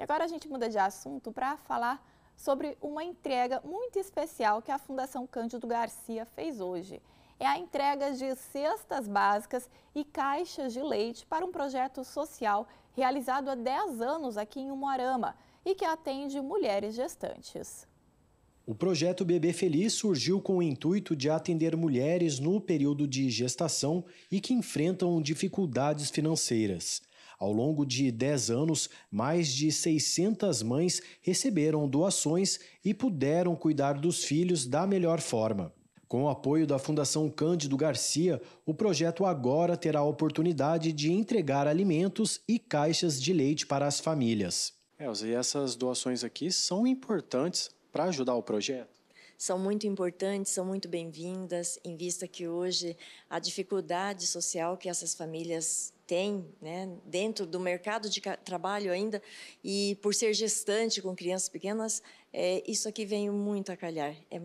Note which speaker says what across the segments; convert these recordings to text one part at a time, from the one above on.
Speaker 1: E agora a gente muda de assunto para falar sobre uma entrega muito especial que a Fundação Cândido Garcia fez hoje. É a entrega de cestas básicas e caixas de leite para um projeto social realizado há 10 anos aqui em Umuarama e que atende mulheres gestantes.
Speaker 2: O projeto Bebê Feliz surgiu com o intuito de atender mulheres no período de gestação e que enfrentam dificuldades financeiras. Ao longo de 10 anos, mais de 600 mães receberam doações e puderam cuidar dos filhos da melhor forma. Com o apoio da Fundação Cândido Garcia, o projeto agora terá a oportunidade de entregar alimentos e caixas de leite para as famílias. Elza, e essas doações aqui são importantes para ajudar o projeto?
Speaker 3: São muito importantes, são muito bem-vindas, em vista que hoje a dificuldade social que essas famílias têm né, dentro do mercado de trabalho ainda, e por ser gestante com crianças pequenas, é, isso aqui vem muito a calhar. É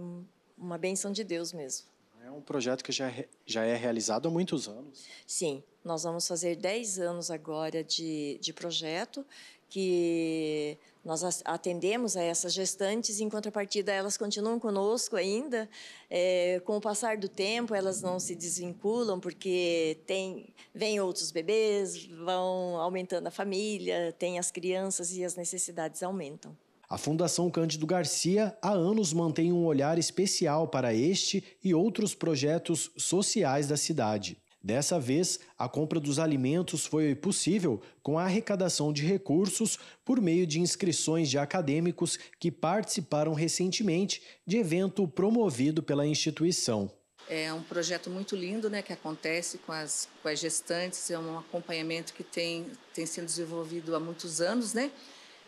Speaker 3: uma benção de Deus mesmo.
Speaker 2: É um projeto que já, já é realizado há muitos anos.
Speaker 3: Sim, nós vamos fazer 10 anos agora de, de projeto, que nós atendemos a essas gestantes, em contrapartida elas continuam conosco ainda. É, com o passar do tempo, elas não se desvinculam, porque tem, vem outros bebês, vão aumentando a família, tem as crianças e as necessidades aumentam.
Speaker 2: A Fundação Cândido Garcia há anos mantém um olhar especial para este e outros projetos sociais da cidade. Dessa vez, a compra dos alimentos foi possível com a arrecadação de recursos por meio de inscrições de acadêmicos que participaram recentemente de evento promovido pela instituição.
Speaker 4: É um projeto muito lindo né, que acontece com as, com as gestantes, é um acompanhamento que tem, tem sido desenvolvido há muitos anos, né?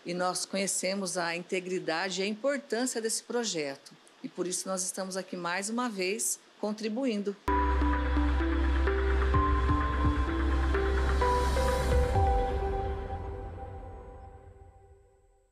Speaker 4: E nós conhecemos a integridade e a importância desse projeto. E por isso nós estamos aqui mais uma vez contribuindo.